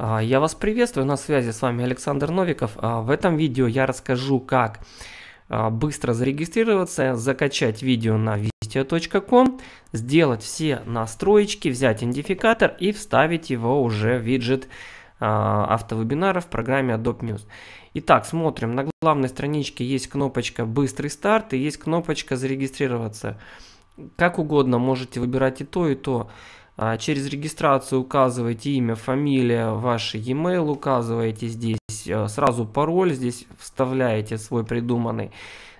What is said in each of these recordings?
А, я вас приветствую, на связи с вами Александр Новиков. А, в этом видео я расскажу, как а, быстро зарегистрироваться, закачать видео на vistia.com, сделать все настроечки, взять идентификатор и вставить его уже в виджет автовебинара в программе Adobe News. Итак, смотрим. На главной страничке есть кнопочка «Быстрый старт» и есть кнопочка «Зарегистрироваться». Как угодно можете выбирать и то, и то. А, через регистрацию указываете имя, фамилия, ваш e-mail указываете здесь, э, сразу пароль здесь вставляете свой придуманный.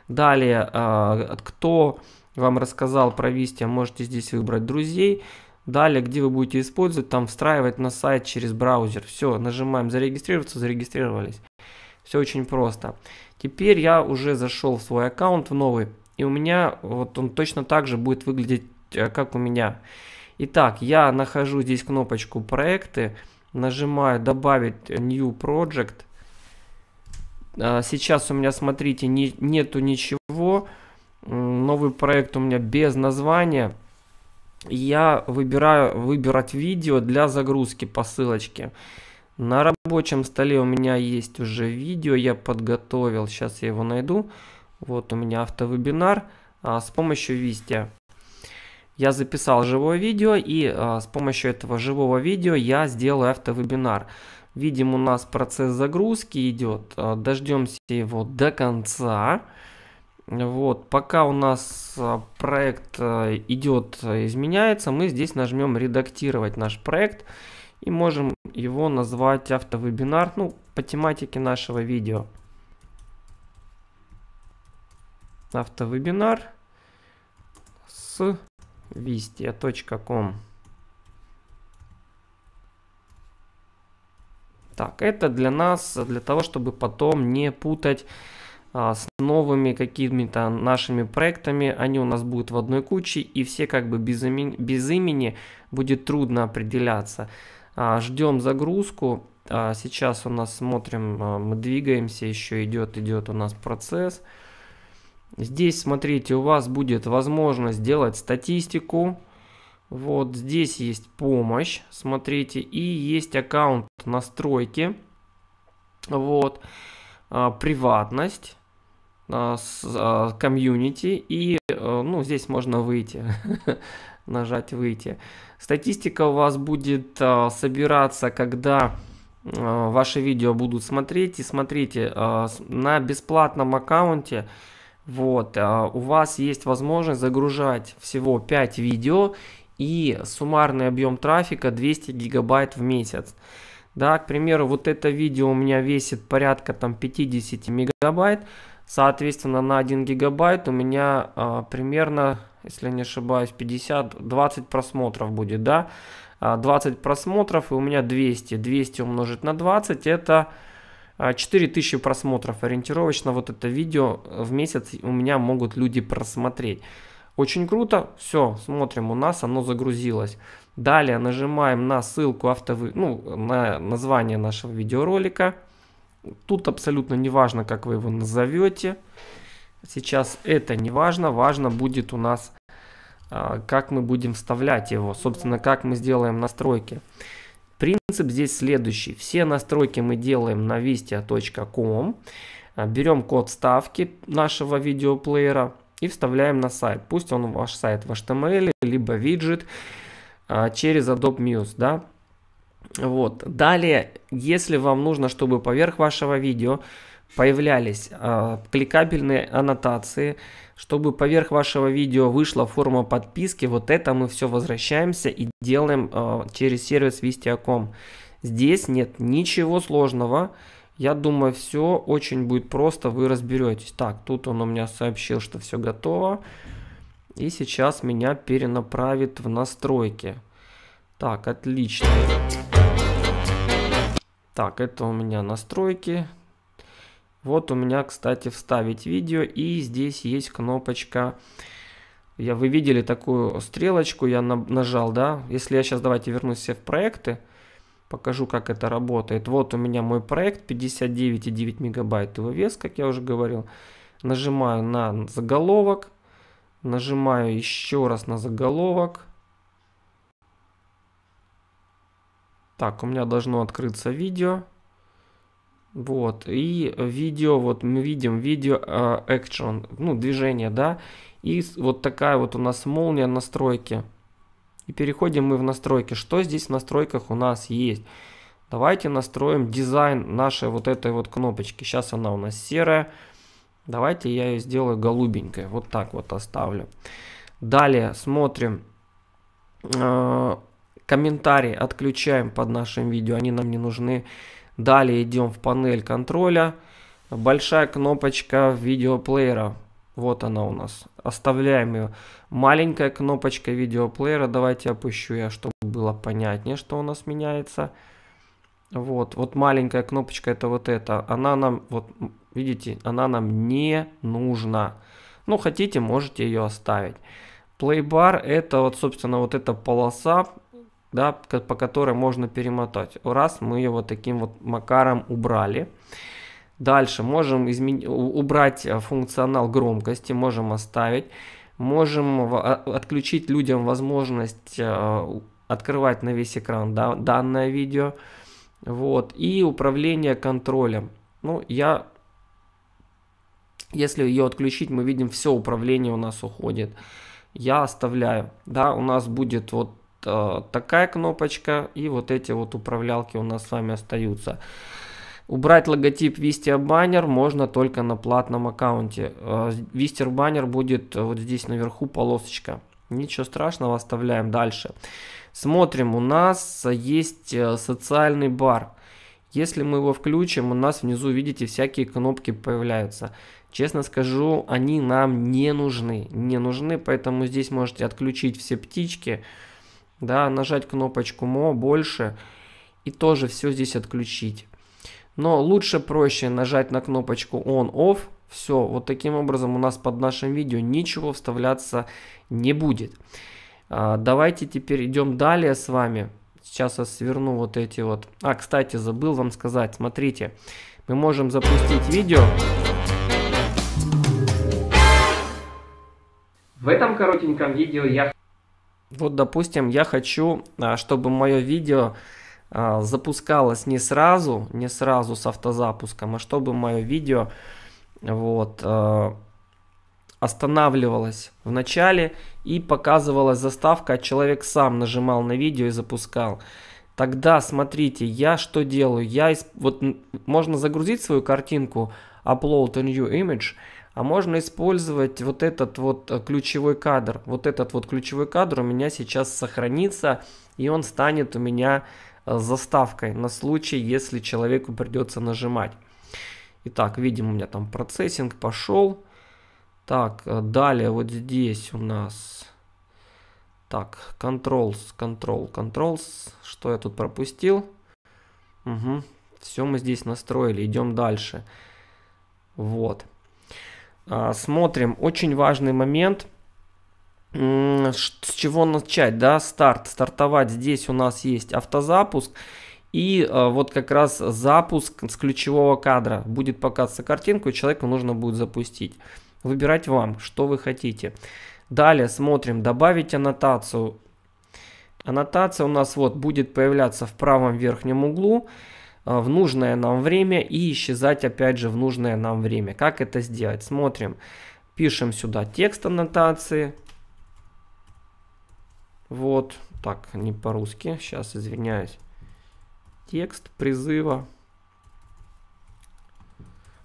Далее, а, кто вам рассказал про Вистия, можете здесь выбрать друзей. Далее, где вы будете использовать, там встраивать на сайт через браузер. Все, нажимаем зарегистрироваться, зарегистрировались. Все очень просто. Теперь я уже зашел в свой аккаунт в новый, и у меня вот он точно так же будет выглядеть, э, как у меня. Итак, я нахожу здесь кнопочку проекты, нажимаю добавить new project. А, сейчас у меня, смотрите, не, нету ничего. Новый проект у меня без названия. Я выбираю выбирать видео для загрузки по ссылочке. На рабочем столе у меня есть уже видео, я подготовил. Сейчас я его найду. Вот у меня автовебинар а, с помощью Вистия я записал живое видео и а, с помощью этого живого видео я сделаю автовебинар. Видим, у нас процесс загрузки идет. А, дождемся его до конца. Вот, пока у нас а, проект а, идет, изменяется, мы здесь нажмем редактировать наш проект и можем его назвать автовебинар, ну, по тематике нашего видео. Автовебинар с vistia.com. Так, это для нас, для того, чтобы потом не путать а, с новыми какими-то нашими проектами. Они у нас будут в одной куче, и все как бы без имени, без имени будет трудно определяться. А, ждем загрузку. А, сейчас у нас смотрим, а, мы двигаемся, еще идет, идет у нас процесс. Здесь, смотрите, у вас будет возможность сделать статистику. Вот здесь есть помощь, смотрите, и есть аккаунт настройки. Вот, а, приватность, а, а, комьюнити и, ну, здесь можно выйти, нажать выйти. Статистика у вас будет собираться, когда ваши видео будут смотреть. И смотрите, на бесплатном аккаунте вот, а у вас есть возможность загружать всего 5 видео и суммарный объем трафика 200 гигабайт в месяц. Да, к примеру, вот это видео у меня весит порядка там 50 мегабайт, соответственно на 1 гигабайт у меня а, примерно, если не ошибаюсь, 50-20 просмотров будет, да, 20 а, просмотров и у меня 200, 200 умножить на 20 это 4000 а, просмотров ориентировочно вот это видео в месяц у меня могут люди просмотреть. Очень круто. Все, смотрим, у нас оно загрузилось. Далее нажимаем на ссылку автовы, ну, на название нашего видеоролика. Тут абсолютно не важно, как вы его назовете. Сейчас это не важно. Важно будет у нас, а, как мы будем вставлять его. Собственно, как мы сделаем настройки. Принцип здесь следующий. Все настройки мы делаем на vistia.com. А, берем код ставки нашего видеоплеера и вставляем на сайт. Пусть он ваш сайт в HTML, либо виджет а, через Adobe Muse. Да? Вот. Далее, если вам нужно, чтобы поверх вашего видео появлялись э, кликабельные аннотации, чтобы поверх вашего видео вышла форма подписки, вот это мы все возвращаемся и делаем э, через сервис Vistia.com. Здесь нет ничего сложного. Я думаю, все очень будет просто, вы разберетесь. Так, тут он у меня сообщил, что все готово. И сейчас меня перенаправит в настройки. Так, отлично. Так, это у меня настройки. Вот у меня, кстати, вставить видео. И здесь есть кнопочка. Я, вы видели такую стрелочку, я на, нажал, да? Если я сейчас, давайте вернусь все в проекты. Покажу, как это работает. Вот у меня мой проект, 59,9 мегабайт его вес, как я уже говорил. Нажимаю на заголовок. Нажимаю еще раз на заголовок. Так, у меня должно открыться видео. Вот, и видео, вот мы видим видео action, ну, движение, да, и вот такая вот у нас молния настройки. И переходим мы в настройки. Что здесь в настройках у нас есть? Давайте настроим дизайн нашей вот этой вот кнопочки. Сейчас она у нас серая. Давайте я ее сделаю голубенькой. Вот так вот оставлю. Далее смотрим. Э, комментарии отключаем под нашим видео. Они нам не нужны. Далее идем в панель контроля. Большая кнопочка видеоплеера. Вот она у нас. Оставляем ее. Маленькая кнопочка видеоплеера. Давайте опущу я, чтобы было понятнее, что у нас меняется. Вот, вот маленькая кнопочка это вот эта. Она нам, вот видите, она нам не нужна. Ну, хотите, можете ее оставить. Playbar это вот, собственно, вот эта полоса, да, по которой можно перемотать. Раз мы ее вот таким вот макаром убрали. Дальше можем изменить, убрать функционал громкости, можем оставить. Можем а, отключить людям возможность э, открывать на весь экран да, данное видео. Вот. И управление контролем. Ну, я... Если ее отключить, мы видим, все управление у нас уходит. Я оставляю. Да, у нас будет вот э, такая кнопочка. И вот эти вот управлялки у нас с вами остаются. Убрать логотип Wistia Banner можно только на платном аккаунте. Э, Banner будет вот здесь наверху полосочка. Ничего страшного, оставляем дальше. Смотрим, у нас есть э, социальный бар. Если мы его включим, у нас внизу, видите, всякие кнопки появляются. Честно скажу, они нам не нужны. Не нужны, поэтому здесь можете отключить все птички. Да, нажать кнопочку «Мо», «Больше» и тоже все здесь отключить. Но лучше проще нажать на кнопочку «On», «Off». Все, вот таким образом у нас под нашим видео ничего вставляться не будет. А, давайте теперь идем далее с вами. Сейчас я сверну вот эти вот. А, кстати, забыл вам сказать. Смотрите, мы можем запустить видео. В этом коротеньком видео я... Вот, допустим, я хочу, а, чтобы мое видео а, запускалось не сразу, не сразу с автозапуском, а чтобы мое видео вот останавливалась в начале и показывалась заставка, а человек сам нажимал на видео и запускал. Тогда, смотрите, я что делаю? Я, вот можно загрузить свою картинку, upload a new image, а можно использовать вот этот вот э, ключевой кадр. Вот этот вот ключевой кадр у меня сейчас сохранится, и он станет у меня э, заставкой на случай, если человеку придется нажимать. Итак, видим, у меня там процессинг пошел. Так, э, далее вот здесь у нас... Так, controls, control, controls. Что я тут пропустил? Угу. Все мы здесь настроили. Идем дальше. Вот. А, смотрим. Очень важный момент. С чего начать? Да, старт. Стартовать здесь у нас есть автозапуск. И а, вот как раз запуск с ключевого кадра. Будет показываться картинку, и человеку нужно будет запустить. Выбирать вам, что вы хотите. Далее смотрим, добавить аннотацию. Аннотация у нас вот будет появляться в правом верхнем углу в нужное нам время и исчезать опять же в нужное нам время. Как это сделать? Смотрим. Пишем сюда текст аннотации. Вот. Так, не по-русски. Сейчас извиняюсь. Текст призыва.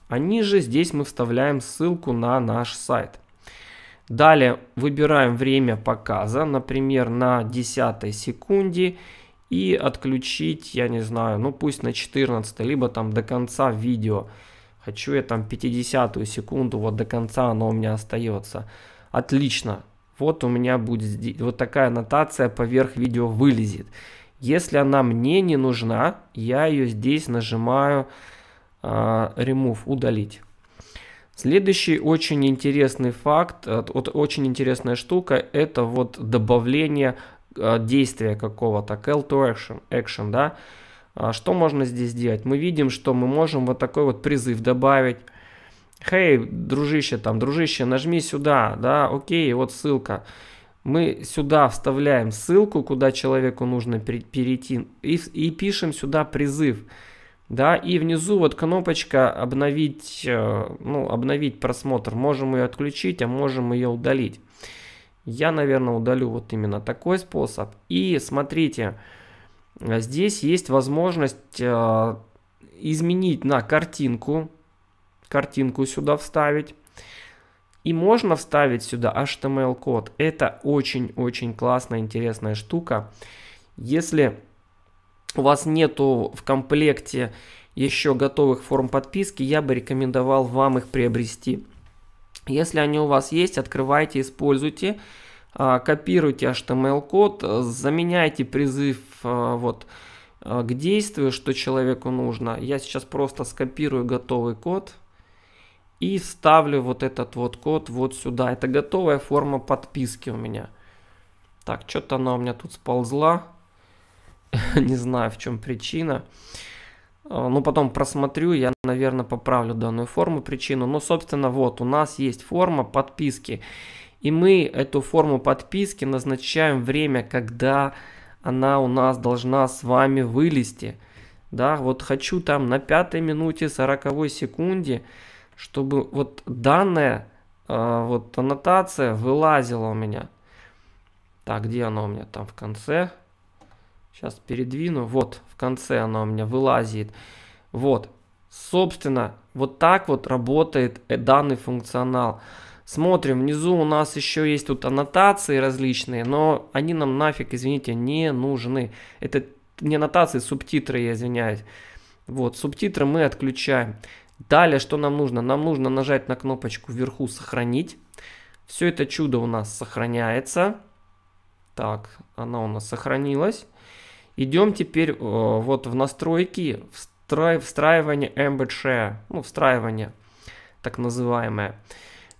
А ниже здесь мы вставляем ссылку на наш сайт. Далее выбираем время показа, например, на 10 секунде. И отключить, я не знаю, ну пусть на 14, либо там до конца видео. Хочу я там 50 секунду, вот до конца оно у меня остается. Отлично. Вот у меня будет вот такая аннотация поверх видео вылезет. Если она мне не нужна, я ее здесь нажимаю а, remove, удалить. Следующий очень интересный факт, э, вот очень интересная штука, это вот добавление действия какого-то, call to action, action, да. А, что можно здесь сделать? Мы видим, что мы можем вот такой вот призыв добавить. Хей, дружище, там, дружище, нажми сюда, да, окей, вот ссылка. Мы сюда вставляем ссылку, куда человеку нужно перейти, и, и пишем сюда призыв. Да, и внизу вот кнопочка обновить, э, ну, обновить просмотр. Можем ее отключить, а можем ее удалить. Я, наверное, удалю вот именно такой способ. И смотрите, здесь есть возможность э, изменить на картинку, картинку сюда вставить. И можно вставить сюда HTML-код. Это очень-очень классная, интересная штука. Если у вас нету в комплекте еще готовых форм подписки, я бы рекомендовал вам их приобрести. Если они у вас есть, открывайте, используйте, а, копируйте HTML-код, заменяйте призыв а, вот, а, к действию, что человеку нужно. Я сейчас просто скопирую готовый код и вставлю вот этот вот код вот сюда. Это готовая форма подписки у меня. Так, что-то она у меня тут сползла. Не знаю, в чем причина. Ну, потом просмотрю, я, наверное, поправлю данную форму, причину. Но, собственно, вот, у нас есть форма подписки. И мы эту форму подписки назначаем время, когда она у нас должна с вами вылезти. Да, вот хочу там на пятой минуте 40 секунде чтобы вот данная э, вот аннотация вылазила у меня. Так, где она у меня там в конце? Сейчас передвину. Вот, в конце она у меня вылазит. Вот, собственно, вот так вот работает э, данный функционал. Смотрим, внизу у нас еще есть тут аннотации различные, но они нам нафиг, извините, не нужны. Это не аннотации, субтитры, я извиняюсь. Вот, субтитры мы отключаем. Далее, что нам нужно? Нам нужно нажать на кнопочку вверху «Сохранить». Все это чудо у нас сохраняется. Так, она у нас сохранилась. Идем теперь э, вот в настройки, встраив, встраивание Embed Share, ну, встраивание так называемое.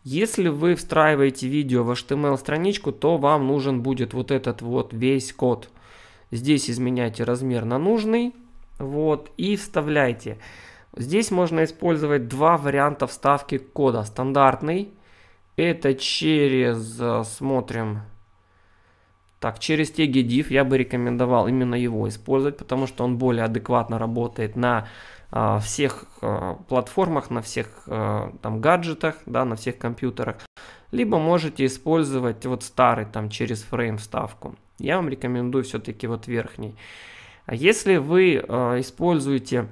Если вы встраиваете видео в HTML страничку, то вам нужен будет вот этот вот весь код. Здесь изменяйте размер на нужный, вот, и вставляйте. Здесь можно использовать два варианта вставки кода. Стандартный. Это через, э, смотрим, так, через теги div я бы рекомендовал именно его использовать, потому что он более адекватно работает на а, всех а, платформах, на всех а, там гаджетах, да, на всех компьютерах. Либо можете использовать вот старый там через фрейм вставку. Я вам рекомендую все-таки вот верхний. Если вы а, используете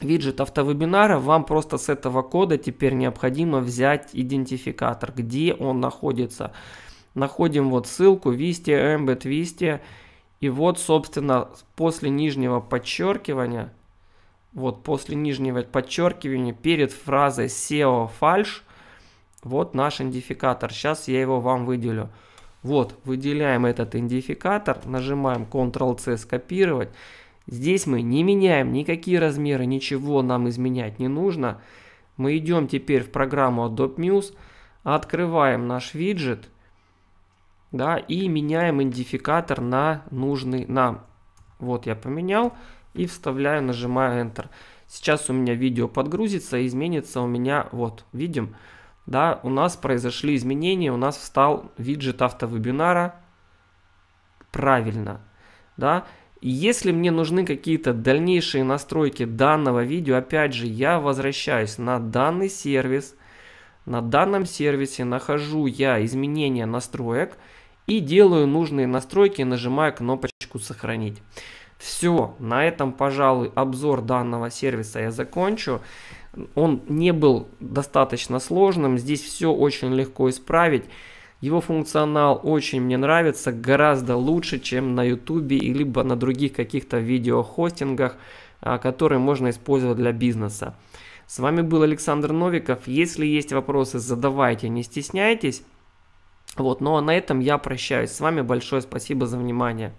виджет автовебинара, вам просто с этого кода теперь необходимо взять идентификатор, где он находится. Находим вот ссылку Vistia, Embed Vistia. И вот, собственно, после нижнего подчеркивания, вот после нижнего подчеркивания перед фразой SEO фальш, вот наш идентификатор. Сейчас я его вам выделю. Вот, выделяем этот идентификатор, нажимаем Ctrl-C скопировать. Здесь мы не меняем никакие размеры, ничего нам изменять не нужно. Мы идем теперь в программу Adobe Muse, открываем наш виджет, да, и меняем идентификатор на нужный нам. Вот я поменял и вставляю, нажимаю Enter. Сейчас у меня видео подгрузится и изменится у меня, вот, видим, да, у нас произошли изменения, у нас встал виджет автовебинара правильно, да, если мне нужны какие-то дальнейшие настройки данного видео, опять же, я возвращаюсь на данный сервис. На данном сервисе нахожу я изменения настроек и делаю нужные настройки, нажимаю кнопочку «Сохранить». Все, на этом, пожалуй, обзор данного сервиса я закончу. Он не был достаточно сложным, здесь все очень легко исправить. Его функционал очень мне нравится, гораздо лучше, чем на YouTube либо на других каких-то видеохостингах, а, которые можно использовать для бизнеса. С вами был Александр Новиков. Если есть вопросы, задавайте, не стесняйтесь. Вот, а на этом я прощаюсь. С вами большое спасибо за внимание.